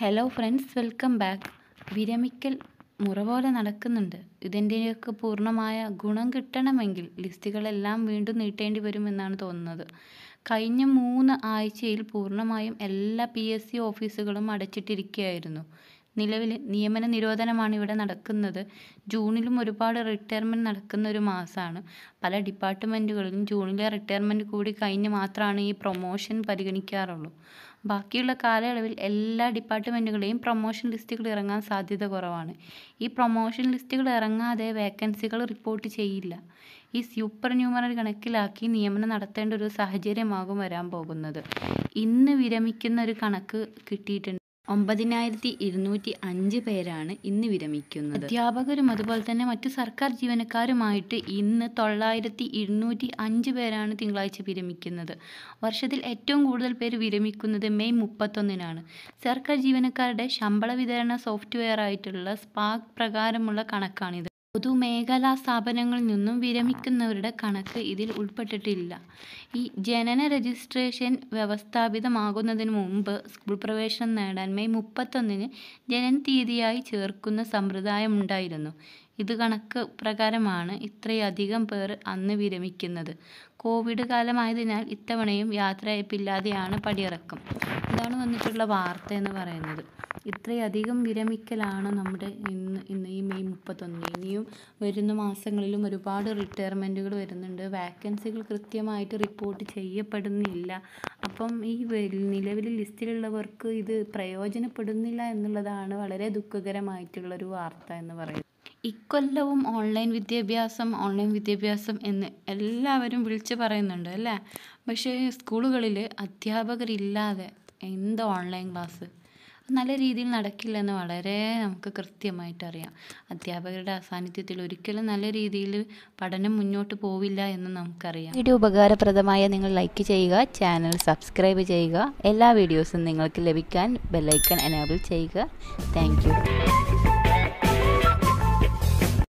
Hello friends welcome back വിരമിക്കൽ മുറ പോലെ നടക്കുന്നുണ്ട്. ഇതിന്റെയൊക്കെ പൂർണമായ ഗുണം കിട്ടണമെങ്കിൽ ലിസ്റ്റുകളെല്ലാം വീണ്ടും നീട്ടേണ്ടി വരുമെന്നാണ് തോന്നുന്നത്. കഴിഞ്ഞ മൂന്ന് ആഴ്ചയിൽ പൂർണമായും എല്ലാ പി എസ് സി ഓഫീസുകളും അടച്ചിട്ടിരിക്കുകയായിരുന്നു. നിലവിൽ നിയമന നിരോധനമാണ് ഇവിടെ നടക്കുന്നത്. ജൂണിലും ഒരുപാട് റിട്ടയർമെന്റ് നടക്കുന്ന ഒരു മാസമാണ് പല ഡിപ്പാർട്ട്മെന്റുകളിലും ജൂണിലെ റിട്ടയർമെന്റ് കൂടി കഴിഞ്ഞ് മാത്രമാണ് ഈ പ്രൊമോഷൻ പരിഗണിക്കാറുള്ളൂ. ബാക്കിയുള്ള കാലയളവിൽ എല്ലാ ഡിപ്പാർട്ട്മെന്റുകളെയും പ്രൊമോഷൻ ലിസ്റ്റുകൾ ഇറങ്ങാൻ സാധ്യത കുറവാണ്. ഈ പ്രൊമോഷൻ ലിസ്റ്റുകൾ ഇറങ്ങാതെ വേക്കൻസികൾ റിപ്പോർട്ട് ചെയ്യില്ല. ഈ സൂപ്പർ ന്യൂമറൽ കണക്കിലാക്കി നിയമനം നടത്തേണ്ട ഒരു സാഹചര്യമാകും വരാൻ പോകുന്നത്. ഇന്ന് വിരമിക്കുന്ന ഒരു കണക്ക് കിട്ടിയിട്ടുണ്ട്. ഒമ്പതിനായിരത്തി ഇരുന്നൂറ്റി അഞ്ച് പേരാണ് ഇന്ന് വിരമിക്കുന്നത്. അധ്യാപകരും അതുപോലെ തന്നെ മറ്റു സർക്കാർ ജീവനക്കാരുമായിട്ട് ഇന്ന് തൊള്ളായിരത്തി ഇരുന്നൂറ്റി അഞ്ച് പേരാണ് തിങ്കളാഴ്ച വിരമിക്കുന്നത്. വർഷത്തിൽ ഏറ്റവും കൂടുതൽ പേര് വിരമിക്കുന്നത് മെയ് മുപ്പത്തൊന്നിനാണ്. സർക്കാർ ജീവനക്കാരുടെ ശമ്പള വിതരണ സോഫ്റ്റ്വെയർ ആയിട്ടുള്ള സ്പാക് പ്രകാരമുള്ള കണക്കാണിത്. പൊതുമേഖലാ സ്ഥാപനങ്ങളിൽ നിന്നും വിരമിക്കുന്നവരുടെ കണക്ക് ഇതിൽ ഉൾപ്പെട്ടിട്ടില്ല. ഈ ജനന രജിസ്ട്രേഷൻ വ്യവസ്ഥാപിതമാകുന്നതിന് മുമ്പ് സ്കൂൾ പ്രവേശനം നേടാൻ മെയ് മുപ്പത്തൊന്നിന് ജനന തീയതിയായി ചേർക്കുന്ന സമ്പ്രദായം ഉണ്ടായിരുന്നു. ഇത് കണക്ക് പ്രകാരമാണ് ഇത്രയധികം പേർ അന്ന് വിരമിക്കുന്നത്. കോവിഡ് കാലമായതിനാൽ ഇത്തവണയും യാത്രയപ്പില്ലാതെയാണ് പടിയിറക്കം. ഇതാണ് വന്നിട്ടുള്ള വാർത്ത എന്ന് പറയുന്നത്. ഇത്രയധികം വിരമിക്കലാണ് നമ്മുടെ ഇന്ന് ഇന്ന് ഈ മെയ് മുപ്പത്തൊന്ന്. ഇനിയും വരുന്ന മാസങ്ങളിലും ഒരുപാട് റിട്ടയർമെന്റുകൾ വരുന്നുണ്ട്. വാക്കൻസികൾ കൃത്യമായിട്ട് റിപ്പോർട്ട് ചെയ്യപ്പെടുന്നില്ല. അപ്പം ഈ നിലവിൽ ലിസ്റ്റിലുള്ളവർക്ക് ഇത് പ്രയോജനപ്പെടുന്നില്ല എന്നുള്ളതാണ് വളരെ ദുഃഖകരമായിട്ടുള്ളൊരു വാർത്ത എന്ന് പറയുന്നത്. ഇക്കൊല്ലവും ഓൺലൈൻ വിദ്യാഭ്യാസം ഓൺലൈൻ വിദ്യാഭ്യാസം എന്ന് എല്ലാവരും വിളിച്ച് പറയുന്നുണ്ട് അല്ലേ? പക്ഷേ സ്കൂളുകളിൽ അധ്യാപകരില്ലാതെ എന്ത് ഓൺലൈൻ ക്ലാസ്? നല്ല രീതിയിൽ നടക്കില്ലെന്ന് വളരെ നമുക്ക് കൃത്യമായിട്ട് അറിയാം അധ്യാപകരുടെ അസാന്നിധ്യത്തിൽ ഒരിക്കലും നല്ല രീതിയിൽ പഠനം മുന്നോട്ട് പോവില്ല എന്ന് നമുക്കറിയാം. വീഡിയോ ഉപകാരപ്രദമായ നിങ്ങൾ ലൈക്ക് ചെയ്യുക ചാനൽ സബ്സ്ക്രൈബ് ചെയ്യുക എല്ലാ വീഡിയോസും നിങ്ങൾക്ക് ലഭിക്കാൻ ബെല്ലൈക്കൺ എനേബിൾ ചെയ്യുക. താങ്ക്